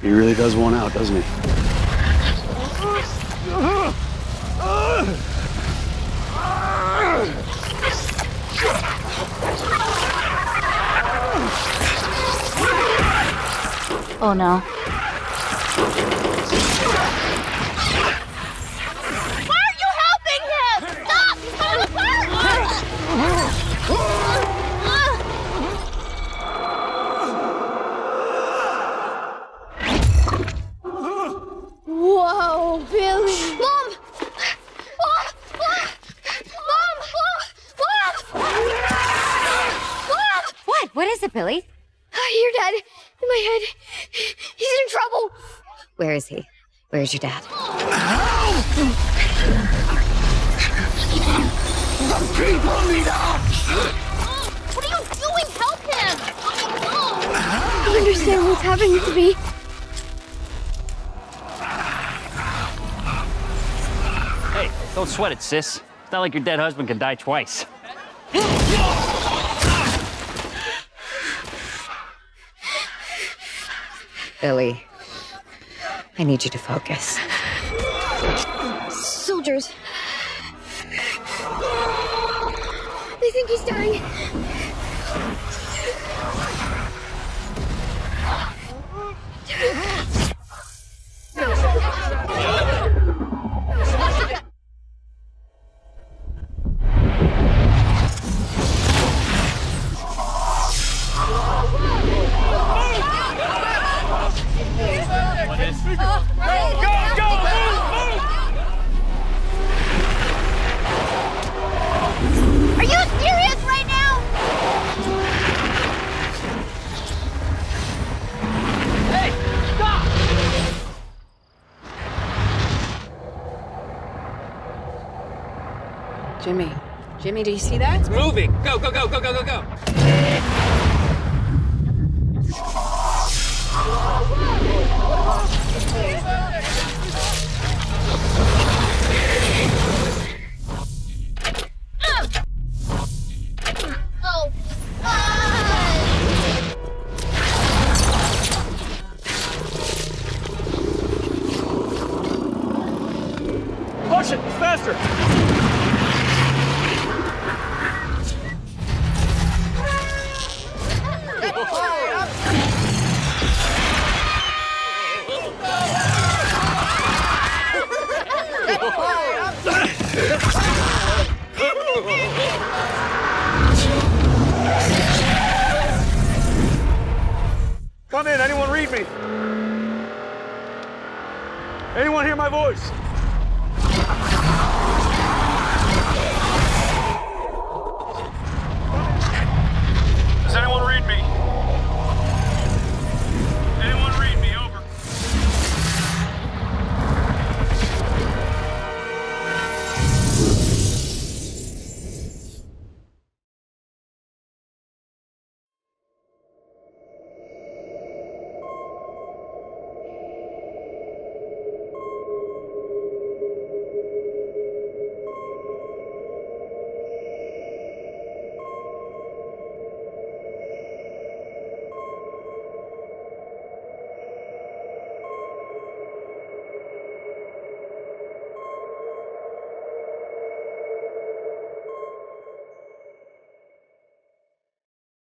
He really does want out, doesn't he? Oh no. Is it, Billy? I hear Dad in my head. He's in trouble. Where is he? Where's your dad? Help! The people need us! What are you doing? Help him! I don't understand what's happening to me. Hey, don't sweat it, sis. It's not like your dead husband can die twice. Billy, I need you to focus. Soldiers. They think he's dying. Jimmy. Jimmy, do you see that? It's Moving. Go, go, go, go, go, go, go. Push it! Faster! Come in, anyone read me? Anyone hear my voice?